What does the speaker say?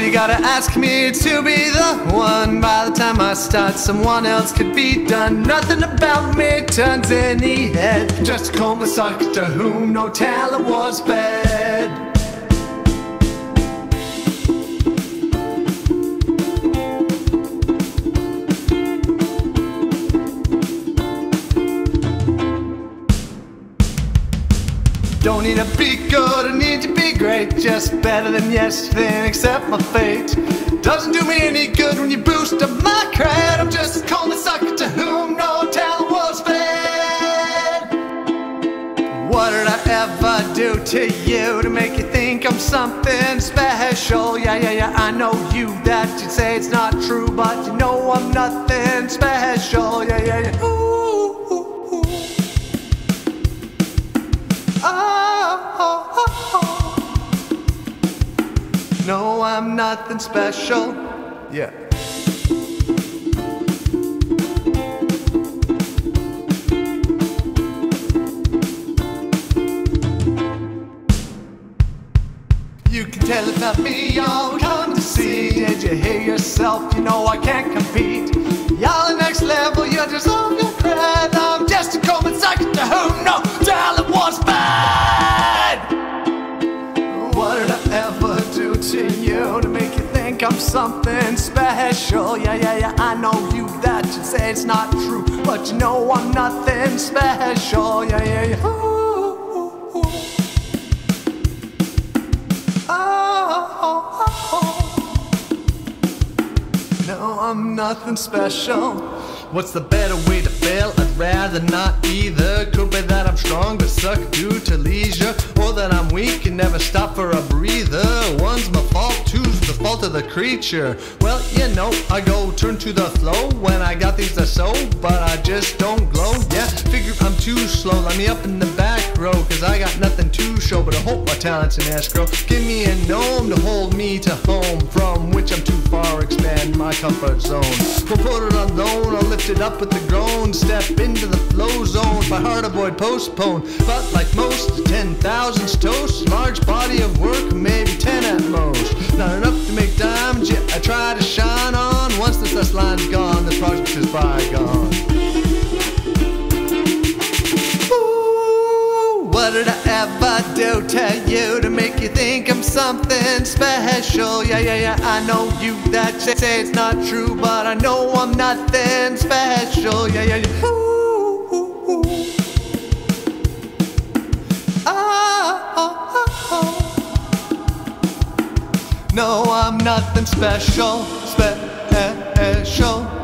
you gotta ask me to be the one? By the time I start, someone else could be done. Nothing about me turns any head. Just coma sucker to whom no talent was fed. Don't need to be good, I need to be great. Just better than yesterday, accept my fate. Doesn't do me any good when you boost up my cred. I'm just a cold sucker to whom no talent was fed. What did I ever do to you to make you think I'm something special? Yeah, yeah, yeah, I know you that you'd say it's not true, but you know I'm nothing special. Yeah, yeah, yeah. Ooh. I'm nothing special. Yeah. You can tell about me, y'all come to see. Did you hear yourself? You know I can't compete. Y'all the next level, you to make you think I'm something special? Yeah, yeah, yeah, I know you that you say it's not true, but you know I'm nothing special. Yeah, yeah, yeah. Ooh, ooh, ooh. Oh, oh, oh. oh. No, I'm nothing special. What's the better way to fail? I'd rather not either. Could be that I'm strong but suck due to leisure, or that I'm weak and never stop for a breather. One's my fault, two's the fault of the creature. Well, you know, I go turn to the flow when I got things to sow, but I just don't glow. Yeah, figure I'm too slow. Let me up in the back row, cause I got nothing to show, but I hope talent's in escrow. Give me a gnome to hold me to home, from which I'm too far, expand my comfort zone. Put it on loan, I'll lift it up with the groan, step into the flow zone. By heart avoid postpone, but like most, ten thousands toast, large body of work, maybe ten at most. Not enough to make diamonds, yet I try to shine on. What did I ever do to you to make you think I'm something special? Yeah, yeah, yeah, I know you that say- say it's not true, but I know I'm nothing special. Yeah, yeah, yeah. Ooh, ooh, ah, ah, ah. No, I'm nothing special, special.